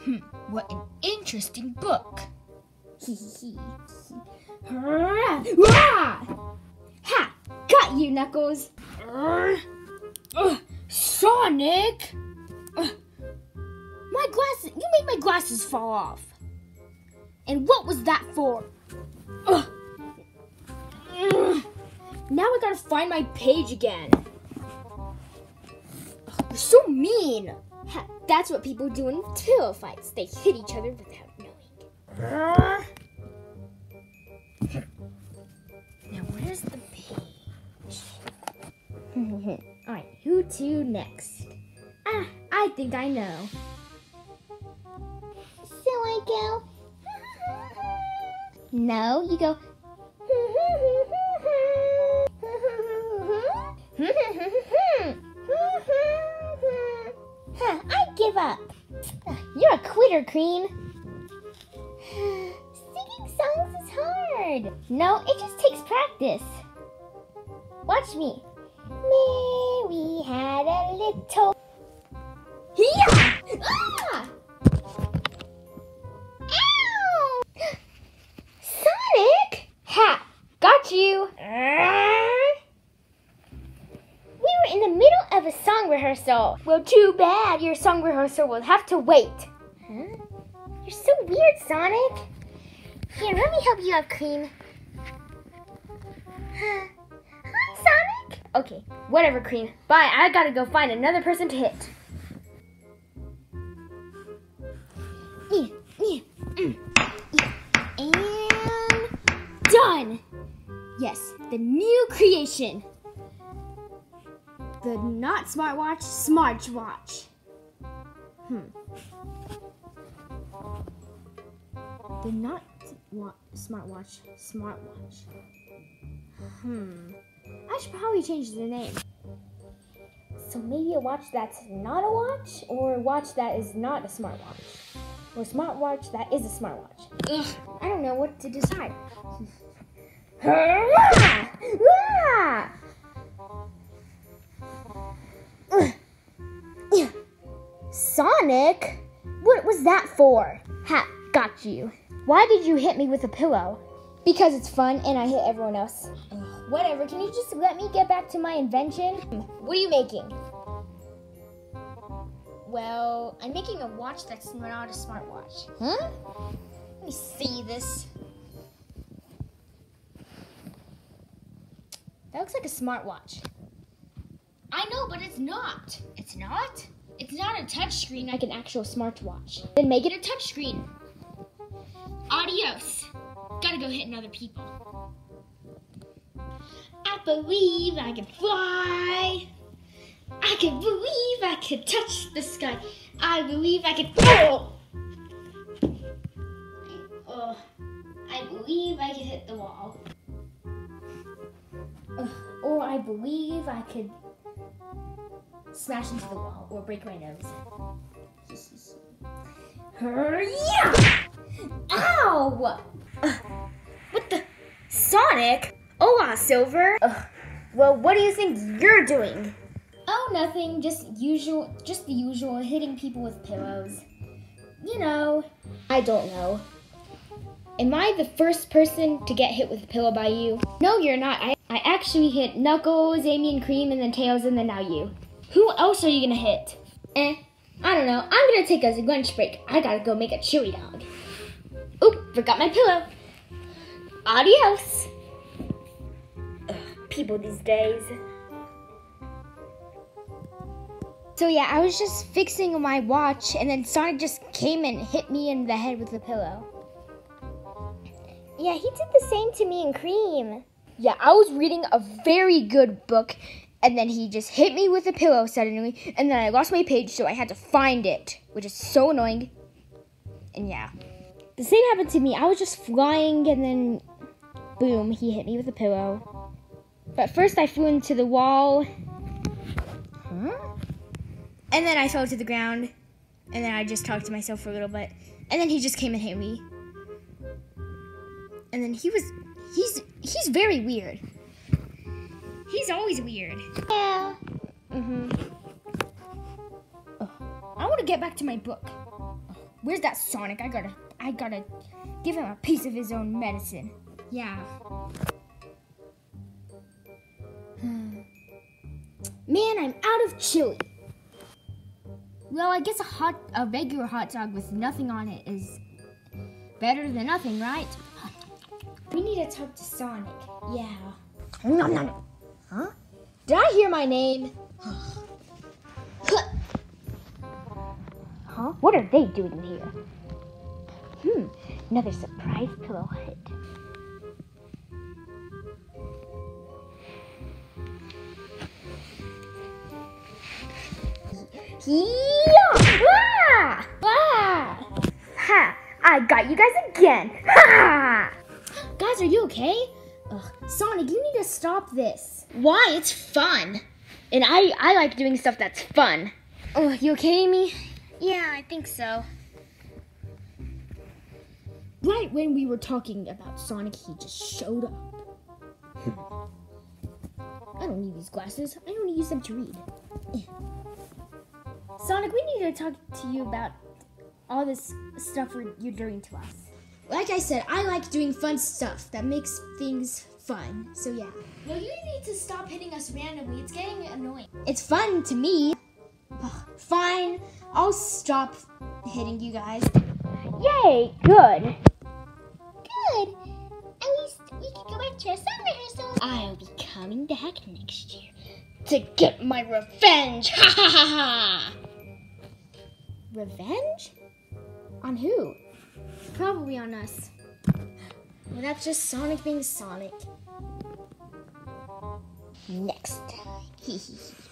Hmm, what an interesting book. Hee hee hee. Hurrah! Wah! Ha! Got you, Knuckles. Ugh, Sonic! Ugh. My glasses, you made my glasses fall off. And what was that for? Now I gotta find my page again. Ugh, You're so mean. Ha, that's what people do in pillow fights. They hit each other without knowing. Now where's the page? Alright, who to next? Ah, I think I know. So I go. No, you go. I give up. You're a quitter, Cream. Singing songs is hard. No, it just takes practice. Watch me. Mary had a little. In the middle of a song rehearsal. Well, too bad. Your song rehearsal will have to wait. Huh? You're so weird, Sonic. Here, let me help you up, Cream. Hi, Sonic. Okay, whatever, Cream. Bye. I gotta go find another person to hit. Yeah, yeah, mm, yeah. And done. Yes, the new creation. The not smartwatch, smartwatch. Hmm. The not wa- smartwatch, smartwatch. Hmm. I should probably change the name. So maybe a watch that's not a watch, or a watch that is not a smartwatch, or a smartwatch that is a smartwatch. Ugh, I don't know what to decide. Sonic? What was that for? Ha, got you. Why did you hit me with a pillow? Because it's fun and I hit everyone else. Ugh, whatever, can you just let me get back to my invention? What are you making? Well, I'm making a watch that's not a smartwatch. Huh? Let me see this. That looks like a smartwatch. I know, but it's not. It's not? It's not a touchscreen like an actual smartwatch. Then make it a touchscreen. Adios. Gotta go hitting other people. I believe I can fly. I can believe I can touch the sky. I believe I can. Oh! Oh, I believe I can hit the wall. Ugh, Or I believe I could smash into the wall or break my nose. yeah! Ow! Ugh, what the? Sonic? Hola, Silver. Ugh, Well, what do you think you're doing? Oh, nothing. Just usual, just the usual, hitting people with pillows. You know. I don't know. Am I the first person to get hit with a pillow by you? No, you're not. I, I actually hit Knuckles, Amy, and Cream, and then Tails, and then now you. Who else are you gonna hit? Eh, I don't know. I'm gonna take a lunch break. I gotta go make a chili dog. Oop, forgot my pillow. Adios. Ugh, people these days. So yeah, I was just fixing my watch, and then Sonic just came and hit me in the head with the pillow. Yeah, he did the same to me and Cream. Yeah, I was reading a very good book, and then he just hit me with a pillow suddenly, and then I lost my page, so I had to find it, which is so annoying. And yeah, the same happened to me. I was just flying, and then boom, he hit me with a pillow. But first, I flew into the wall. Huh? And then I fell to the ground, and then I just talked to myself for a little bit, and then he just came and hit me. And then he was, he's, he's very weird. He's always weird. Yeah. Mm-hmm. I want to get back to my book. Where's that Sonic? I gotta, I gotta give him a piece of his own medicine. Yeah. Man, I'm out of chili. Well, I guess a hot, a regular hot dog with nothing on it is better than nothing, right? We need to talk to Sonic. Yeah. Nom, nom. Huh? Did I hear my name? Huh? What are they doing here? Hmm, another surprise pillow hit. Yeah! Ah! Ah! Ha! I got you guys again! Ha! Guys, are you okay? Ugh, Sonic, you need to stop this. Why? It's fun. And I, I like doing stuff that's fun. Oh, you okay, Amy? Yeah, I think so. Right when we were talking about Sonic, he just showed up. I don't need these glasses. I only use them to read. Sonic, we need to talk to you about all this stuff you're doing to us. Like I said, I like doing fun stuff that makes things fun. So yeah. Well, you need to stop hitting us randomly. It's getting annoying. It's fun to me. Fine, I'll stop hitting you guys. Yay! Good. Good. At least we can go back to our summer rehearsal. I'll be coming back next year to get my revenge. Ha ha ha ha. Revenge? On who? Probably on us. Well, that's just Sonic being Sonic. Next.